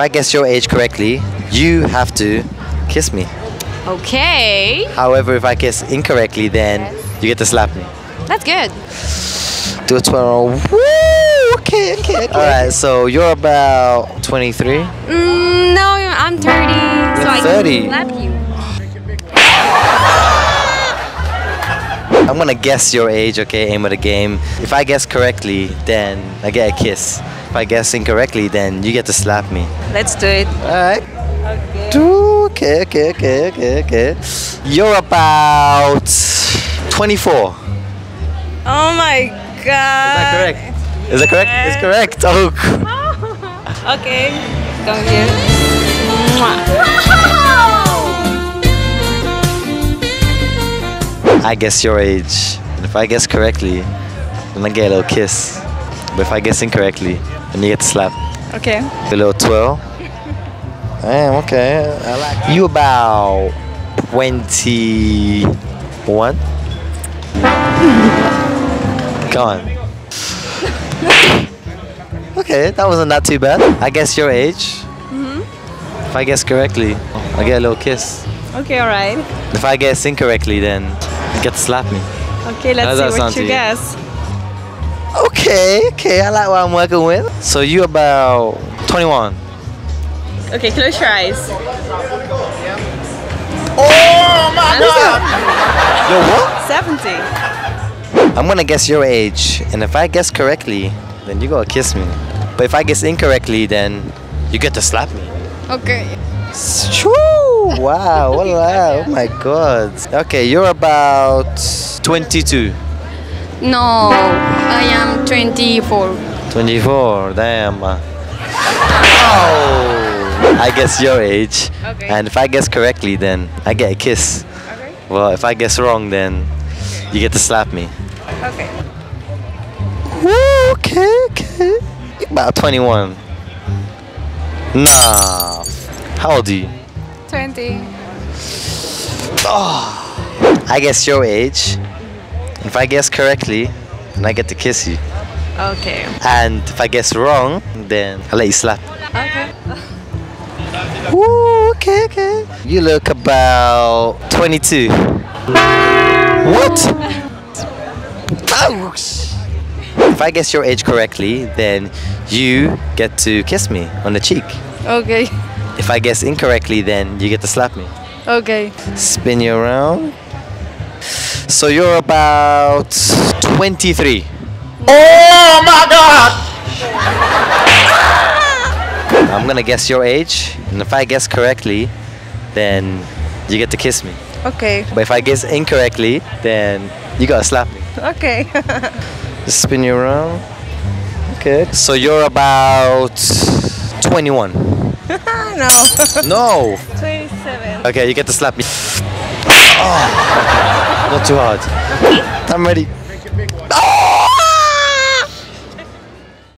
I guess your age correctly, you have to kiss me. Okay. However, if I guess incorrectly, then you get to slap me. That's good. Do a twirl. Woo! Okay, okay, okay. All right, so you're about 23. Mm, no, I'm 30. so I 30. can slap you. I'm gonna guess your age, okay? Aim of the game. If I guess correctly, then I get a kiss. If I guess incorrectly, then you get to slap me. Let's do it. All right. Do okay, okay, okay, okay, okay. You're about 24. Oh my god. Is that correct? Is that correct? It's correct. Oh. c- Okay. Come here. I guess your age. And if I guess correctly, then I get a little kiss. But if I guess incorrectly, then you get slapped. Okay. A little twirl. Damn, okay. I like you about 21. Come on. okay, that wasn't that too bad. I guess your age. Mhm. If I guess correctly, I get a little kiss. Okay, alright. If I guess incorrectly, then you get to slap me. Okay, How let's see what you you? Okay, okay, I like what I'm working with. So you about 21. Okay, close your eyes. Oh my god! Yo, what? 70. I'm gonna guess your age, and if I guess correctly, then you gotta kiss me. But if I guess incorrectly, then you get to slap me. Okay. Shoo! Wow, wow, oh my god. Okay, you're about 22. No, I am 24. 24, damn. Oh! I guess your age. Okay. And if I guess correctly, then I get a kiss. Okay. Well, if I guess wrong, then you get to slap me. Okay. Woo, okay, okay. About 21. Nah. How old are you? 20. Ah, I guess your age. If I guess correctly, then I get to kiss you. Okay. And if I guess wrong, then I'll let you slap. Okay. Woo, okay, okay. You look about 22. What? Ouch. If I guess your age correctly, then you get to kiss me on the cheek. Okay. If I guess incorrectly, then you get to slap me. Okay. Spin you around. So you're about 23. Oh my god! I'm gonna guess your age, and if I guess correctly, then you get to kiss me. Okay. But if I guess incorrectly, then you gotta slap me. Okay. Just spin you around. Okay. So you're about 21. no. No! 27. Okay, you get to slap me. Oh, not too hard. I'm ready.